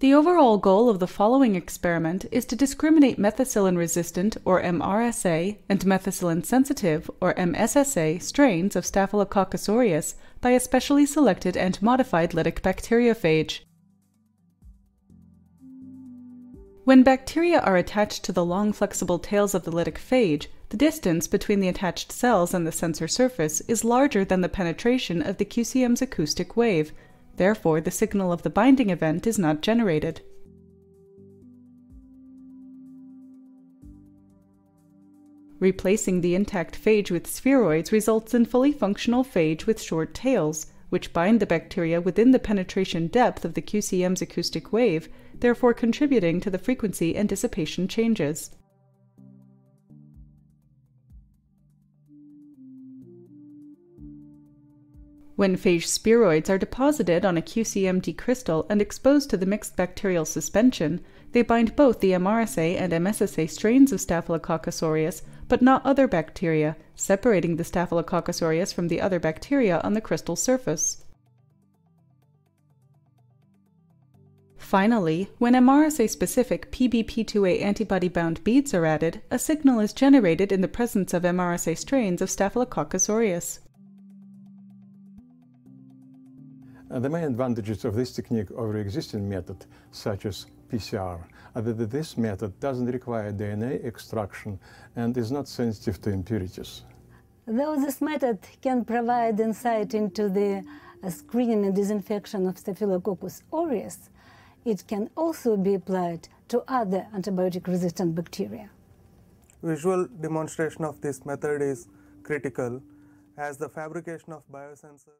The overall goal of the following experiment is to discriminate methicillin resistant or MRSA and methicillin sensitive or MSSA strains of Staphylococcus aureus by a specially selected and modified lytic bacteriophage. When bacteria are attached to the long flexible tails of the lytic phage, the distance between the attached cells and the sensor surface is larger than the penetration of the QCM's acoustic wave, Therefore, the signal of the binding event is not generated. Replacing the intact phage with spheroids results in fully functional phage with short tails, which bind the bacteria within the penetration depth of the QCM's acoustic wave, therefore contributing to the frequency and dissipation changes. When phage spheroids are deposited on a QCMD crystal and exposed to the mixed bacterial suspension, they bind both the MRSA and MSSA strains of Staphylococcus aureus, but not other bacteria, separating the Staphylococcus aureus from the other bacteria on the crystal surface. Finally, when MRSA-specific PBP2A antibody-bound beads are added, a signal is generated in the presence of MRSA strains of Staphylococcus aureus. Uh, the main advantages of this technique over existing method, such as PCR, are that this method doesn't require DNA extraction and is not sensitive to impurities. Though this method can provide insight into the uh, screening and disinfection of Staphylococcus aureus, it can also be applied to other antibiotic-resistant bacteria. Visual demonstration of this method is critical as the fabrication of biosensors